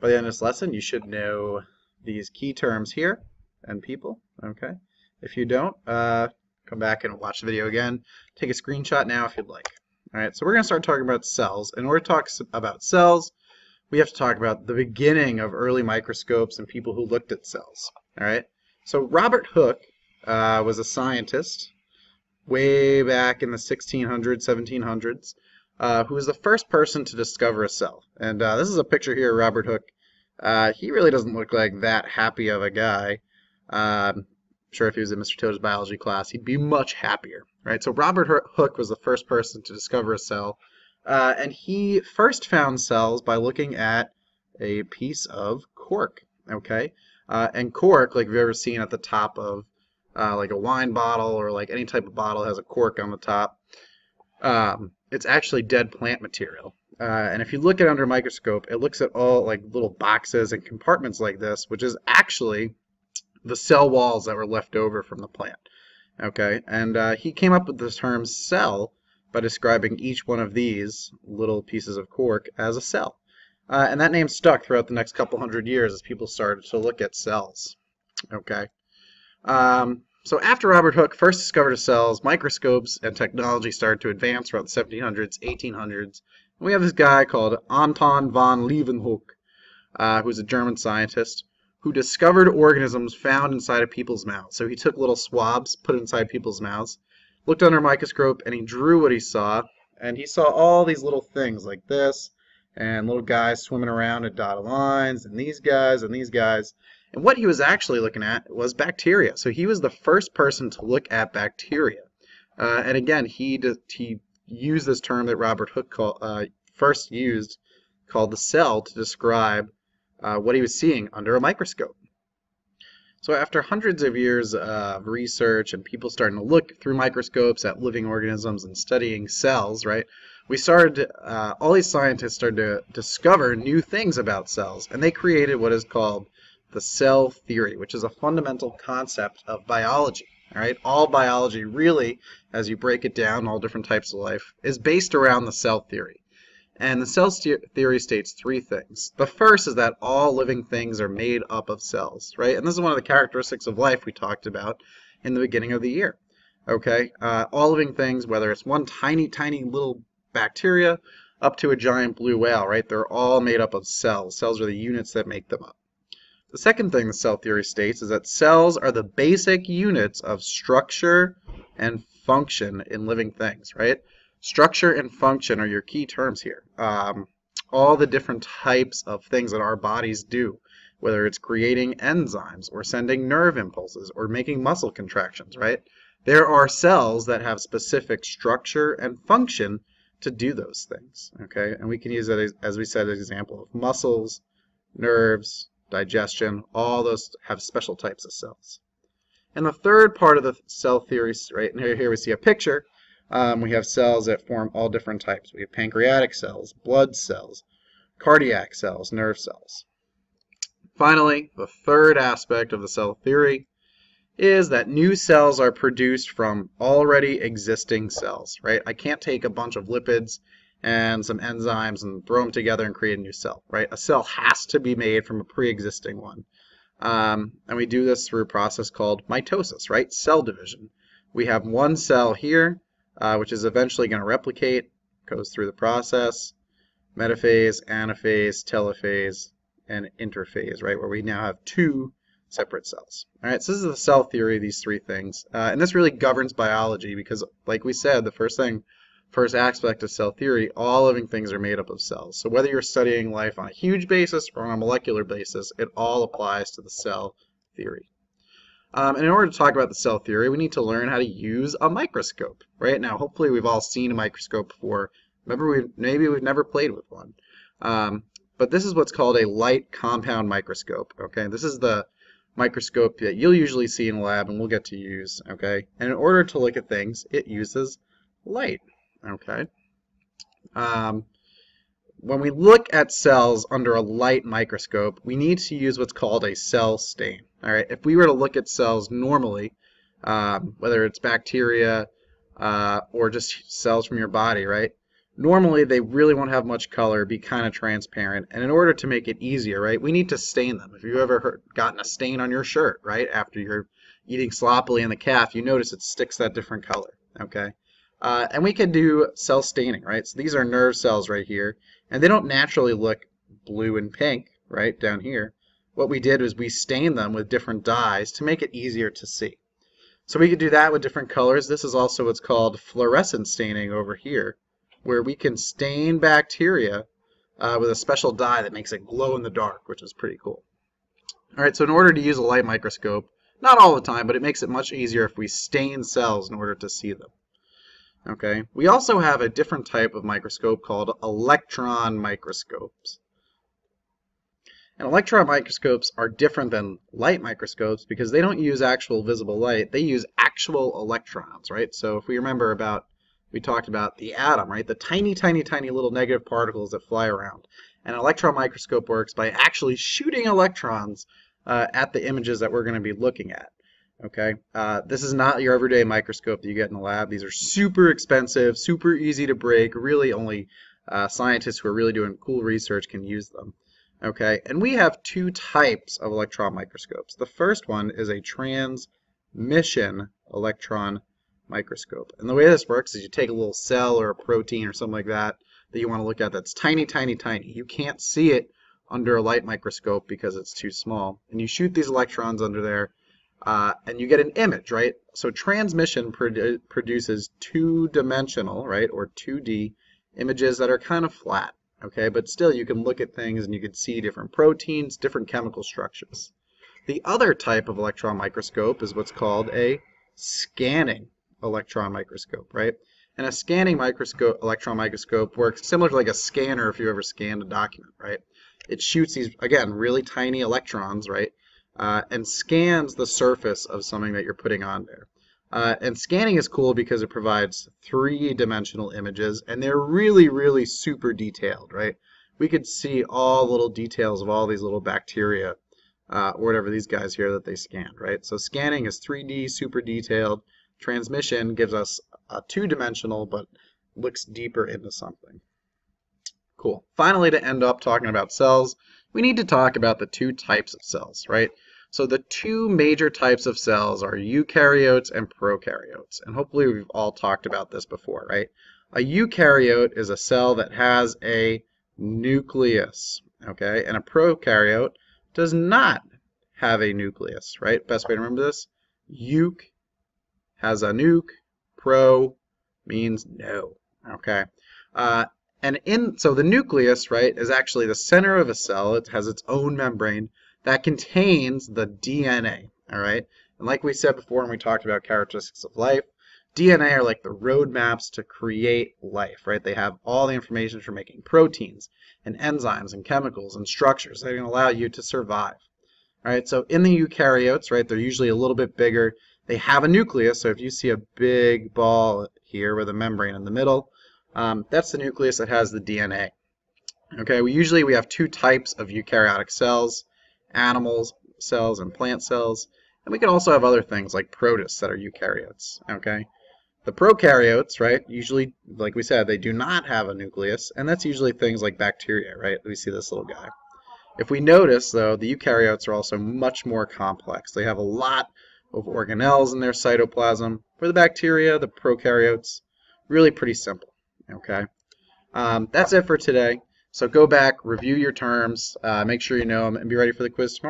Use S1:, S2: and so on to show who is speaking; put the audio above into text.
S1: by the end of this lesson, you should know these key terms here and people, okay? If you don't, uh, come back and watch the video again. Take a screenshot now if you'd like. All right, so we're going to start talking about cells. In order to talk about cells, we have to talk about the beginning of early microscopes and people who looked at cells. All right, so Robert Hooke uh, was a scientist way back in the 1600s, 1700s, uh, who was the first person to discover a cell. And uh, this is a picture here of Robert Hooke. Uh, he really doesn't look like that happy of a guy. Um, I'm sure if he was in Mr. Tota's biology class, he'd be much happier. Right. So Robert Hooke was the first person to discover a cell, uh, and he first found cells by looking at a piece of cork. Okay. Uh, and cork, like you've ever seen at the top of uh, like a wine bottle or like any type of bottle has a cork on the top. Um, it's actually dead plant material. Uh, and if you look at it under a microscope, it looks at all like little boxes and compartments like this, which is actually the cell walls that were left over from the plant. Okay, and uh, he came up with the term cell by describing each one of these little pieces of cork as a cell. Uh, and that name stuck throughout the next couple hundred years as people started to look at cells. Okay. Um, so after Robert Hooke first discovered cells, microscopes and technology started to advance throughout the 1700s, 1800s. And we have this guy called Anton von Leeuwenhoek, uh, who's a German scientist, who discovered organisms found inside of people's mouths. So he took little swabs, put it inside people's mouths, looked under a microscope, and he drew what he saw. And he saw all these little things like this, and little guys swimming around at dotted lines, and these guys, and these guys. And what he was actually looking at was bacteria. So he was the first person to look at bacteria. Uh, and again, he he used this term that Robert Hooke call, uh, first used, called the cell, to describe uh, what he was seeing under a microscope. So after hundreds of years of research and people starting to look through microscopes at living organisms and studying cells, right, we started, uh, all these scientists started to discover new things about cells, and they created what is called the cell theory, which is a fundamental concept of biology. All right, all biology really, as you break it down, all different types of life, is based around the cell theory. And the cell theory states three things. The first is that all living things are made up of cells, right? And this is one of the characteristics of life we talked about in the beginning of the year. Okay, uh, all living things, whether it's one tiny, tiny little bacteria up to a giant blue whale, right? They're all made up of cells. Cells are the units that make them up. The second thing the cell theory states is that cells are the basic units of structure and function in living things, right? Structure and function are your key terms here. Um, all the different types of things that our bodies do, whether it's creating enzymes or sending nerve impulses or making muscle contractions, right? There are cells that have specific structure and function to do those things, okay? And we can use that as, as we said, as an example of muscles, nerves, digestion, all those have special types of cells. And the third part of the cell theory, right here, here we see a picture. Um, we have cells that form all different types. We have pancreatic cells, blood cells, cardiac cells, nerve cells. Finally, the third aspect of the cell theory is that new cells are produced from already existing cells, right? I can't take a bunch of lipids and some enzymes and throw them together and create a new cell, right? A cell has to be made from a pre-existing one. Um, and we do this through a process called mitosis, right? Cell division. We have one cell here, uh, which is eventually going to replicate, goes through the process, metaphase, anaphase, telophase, and interphase, right? Where we now have two separate cells. All right, so this is the cell theory these three things. Uh, and this really governs biology because, like we said, the first thing First aspect of cell theory, all living things are made up of cells. So whether you're studying life on a huge basis or on a molecular basis, it all applies to the cell theory. Um, and in order to talk about the cell theory, we need to learn how to use a microscope. Right now, hopefully we've all seen a microscope before. Remember, we maybe we've never played with one. Um, but this is what's called a light compound microscope. Okay, this is the microscope that you'll usually see in a lab and we'll get to use. Okay, and in order to look at things, it uses light. Okay. Um, when we look at cells under a light microscope, we need to use what's called a cell stain. All right. If we were to look at cells normally, um, whether it's bacteria uh, or just cells from your body, right? normally they really won't have much color, be kind of transparent. And in order to make it easier, right, we need to stain them. If you've ever heard, gotten a stain on your shirt, right, after you're eating sloppily in the calf, you notice it sticks that different color, okay? Uh, and we can do cell staining, right? So these are nerve cells right here, and they don't naturally look blue and pink, right, down here. What we did was we stained them with different dyes to make it easier to see. So we could do that with different colors. This is also what's called fluorescent staining over here where we can stain bacteria uh, with a special dye that makes it glow in the dark, which is pretty cool. All right, so in order to use a light microscope, not all the time, but it makes it much easier if we stain cells in order to see them. Okay, we also have a different type of microscope called electron microscopes. And electron microscopes are different than light microscopes because they don't use actual visible light. They use actual electrons, right? So if we remember about we talked about the atom, right? The tiny, tiny, tiny little negative particles that fly around. An electron microscope works by actually shooting electrons uh, at the images that we're going to be looking at. Okay, uh, this is not your everyday microscope that you get in the lab. These are super expensive, super easy to break. Really, only uh, scientists who are really doing cool research can use them. Okay, and we have two types of electron microscopes. The first one is a transmission electron microscope. And the way this works is you take a little cell or a protein or something like that that you want to look at that's tiny, tiny, tiny. You can't see it under a light microscope because it's too small. And you shoot these electrons under there uh, and you get an image, right? So transmission produ produces two-dimensional, right, or 2D images that are kind of flat, okay? But still you can look at things and you can see different proteins, different chemical structures. The other type of electron microscope is what's called a scanning electron microscope, right? And a scanning microscope, electron microscope works similar to like a scanner if you ever scanned a document, right? It shoots these, again, really tiny electrons, right? Uh, and scans the surface of something that you're putting on there. Uh, and scanning is cool because it provides three-dimensional images, and they're really, really super detailed, right? We could see all the little details of all these little bacteria, uh, whatever these guys here that they scanned, right? So scanning is 3D, super detailed, transmission gives us a two-dimensional but looks deeper into something. Cool. Finally, to end up talking about cells, we need to talk about the two types of cells, right? So the two major types of cells are eukaryotes and prokaryotes. And hopefully we've all talked about this before, right? A eukaryote is a cell that has a nucleus, okay? And a prokaryote does not have a nucleus, right? Best way to remember this, euc has a nuke. Pro means no. Okay. Uh, and in so the nucleus, right, is actually the center of a cell. It has its own membrane that contains the DNA. All right. And like we said before when we talked about characteristics of life, DNA are like the roadmaps to create life, right? They have all the information for making proteins and enzymes and chemicals and structures that allow you to survive. All right, so in the eukaryotes, right, they're usually a little bit bigger they have a nucleus, so if you see a big ball here with a membrane in the middle, um, that's the nucleus that has the DNA. Okay, we usually we have two types of eukaryotic cells, animals cells and plant cells, and we can also have other things like protists that are eukaryotes. Okay, the prokaryotes, right, usually, like we said, they do not have a nucleus, and that's usually things like bacteria, right? We see this little guy. If we notice, though, the eukaryotes are also much more complex. They have a lot of organelles in their cytoplasm. For the bacteria, the prokaryotes, really pretty simple. Okay, um, that's it for today. So go back, review your terms, uh, make sure you know them, and be ready for the quiz tomorrow.